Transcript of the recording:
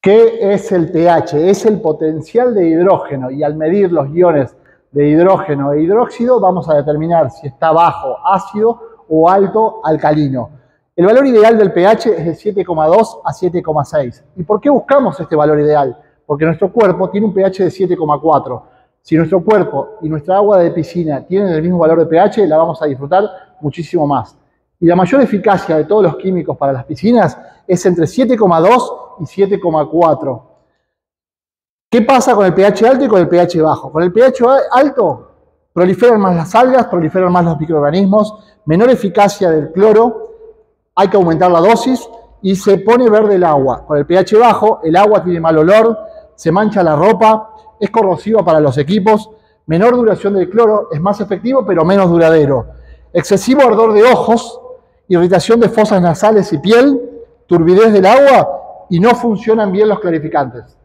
¿Qué es el pH? Es el potencial de hidrógeno y al medir los iones de hidrógeno e hidróxido vamos a determinar si está bajo ácido o alto alcalino. El valor ideal del pH es de 7,2 a 7,6. ¿Y por qué buscamos este valor ideal? Porque nuestro cuerpo tiene un pH de 7,4. Si nuestro cuerpo y nuestra agua de piscina tienen el mismo valor de pH, la vamos a disfrutar muchísimo más. Y la mayor eficacia de todos los químicos para las piscinas es entre 7,2 y 7,4. ¿Qué pasa con el pH alto y con el pH bajo? Con el pH alto proliferan más las algas, proliferan más los microorganismos, menor eficacia del cloro, hay que aumentar la dosis y se pone verde el agua. Con el pH bajo, el agua tiene mal olor, se mancha la ropa, es corrosiva para los equipos, menor duración del cloro, es más efectivo pero menos duradero. Excesivo ardor de ojos, irritación de fosas nasales y piel, turbidez del agua y no funcionan bien los clarificantes.